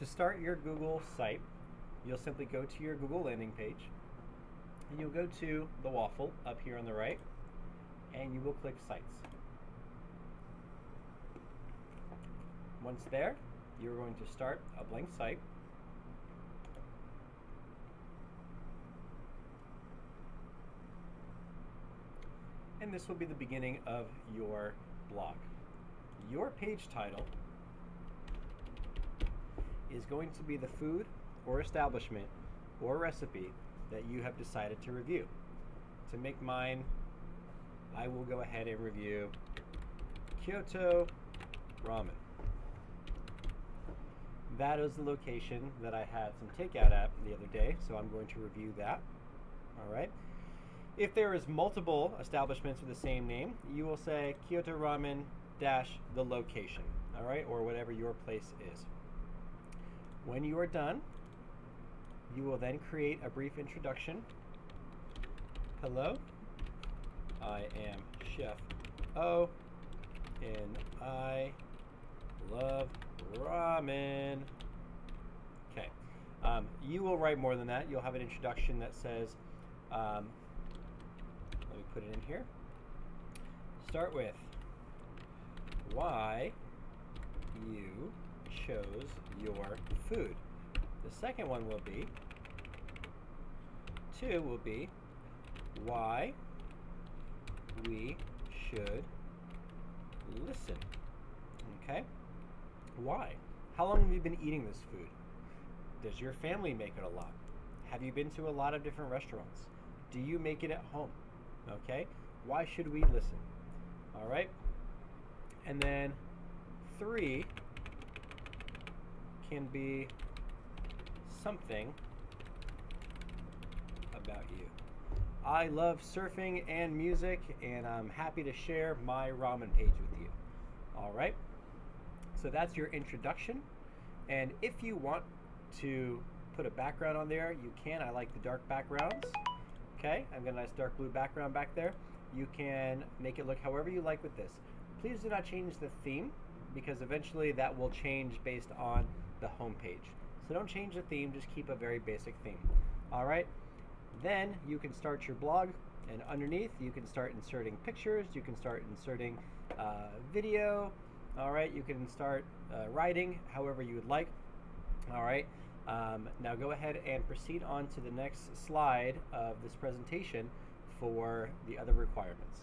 To start your Google site, you'll simply go to your Google landing page and you'll go to the waffle up here on the right and you will click Sites. Once there, you're going to start a blank site. And this will be the beginning of your blog. Your page title is going to be the food or establishment or recipe that you have decided to review. To make mine, I will go ahead and review Kyoto Ramen. That is the location that I had some takeout at the other day, so I'm going to review that. All right. If there is multiple establishments with the same name, you will say Kyoto Ramen dash the location, all right, or whatever your place is. When you are done, you will then create a brief introduction. Hello, I am Chef O, and I love ramen. Okay, um, you will write more than that. You'll have an introduction that says, um, let me put it in here. Start with why you chose your food. The second one will be, two will be, why we should listen. Okay? Why? How long have you been eating this food? Does your family make it a lot? Have you been to a lot of different restaurants? Do you make it at home? Okay? Why should we listen? All right? And then three can be something about you. I love surfing and music, and I'm happy to share my ramen page with you. All right? So that's your introduction. And if you want to put a background on there, you can. I like the dark backgrounds. Okay, I've got a nice dark blue background back there. You can make it look however you like with this. Please do not change the theme because eventually that will change based on the home page. So don't change the theme, just keep a very basic theme. All right, then you can start your blog and underneath you can start inserting pictures, you can start inserting uh, video, all right, you can start uh, writing however you would like. All right, um, now go ahead and proceed on to the next slide of this presentation for the other requirements.